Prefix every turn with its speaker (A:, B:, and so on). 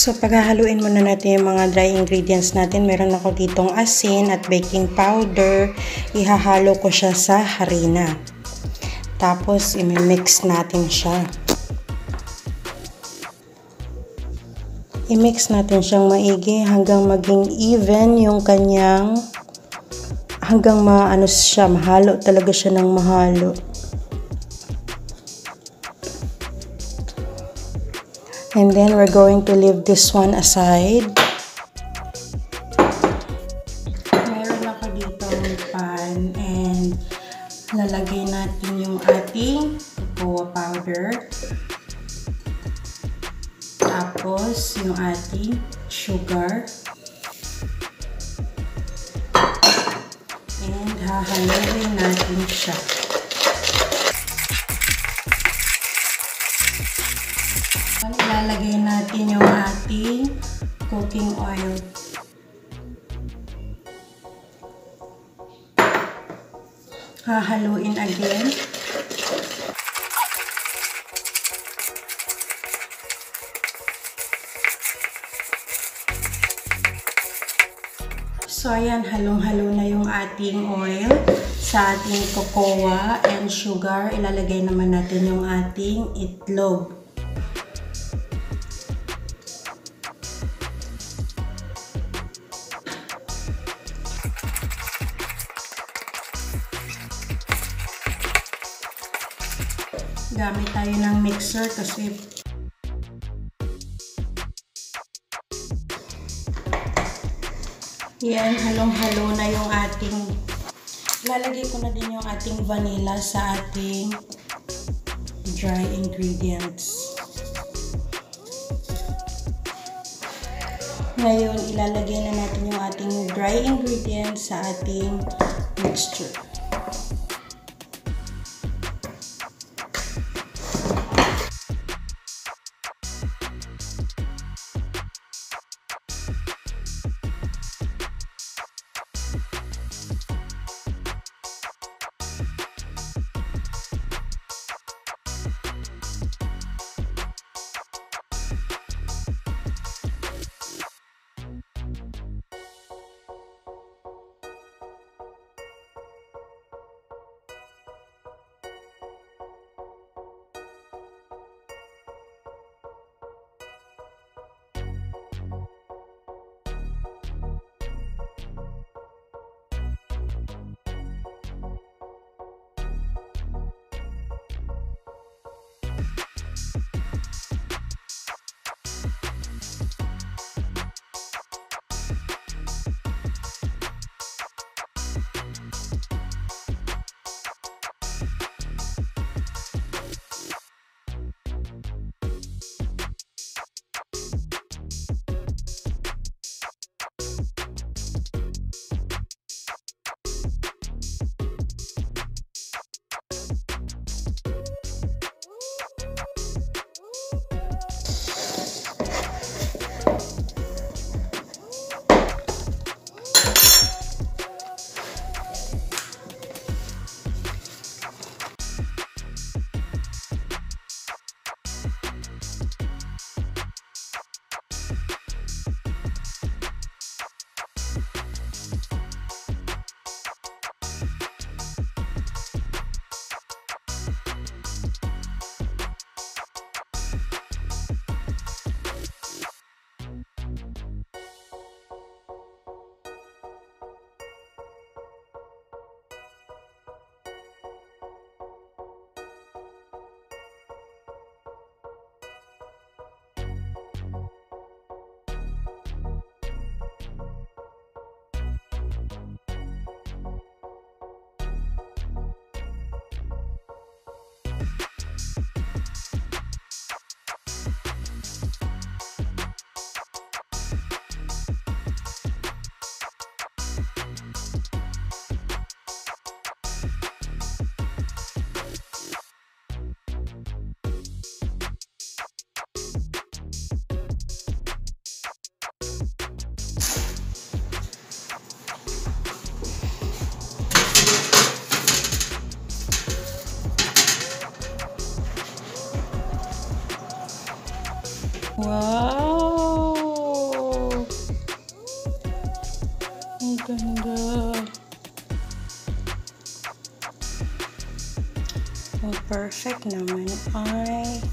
A: So, paghahaluin muna natin yung mga dry ingredients natin. Meron ako ditong asin at baking powder. Ihahalo ko siya sa harina. Tapos, imimix natin siya. I-mix natin siyang maigi hanggang maging even yung kanyang hanggang maano siya, mahalo talaga siya ng mahalo. And then we're going to leave this one aside. Meron ako dito pan and lalagay natin yung ating cocoa powder. Tapos yung ating sugar. And hahaluin natin siya. Ating cooking oil. Hahaluin again. So, ayan, halong-halo na yung ating oil sa ating cocoa and sugar. Ilalagay naman natin yung ating itlog. Gamit tayo ng mixer kasi Yan, halong-halo na yung ating lalagay ko na din yung ating vanilla sa ating dry ingredients. Ngayon, ilalagay na natin yung ating dry ingredients sa ating mixture. Wow. Ang ganda. Well, perfect naman ay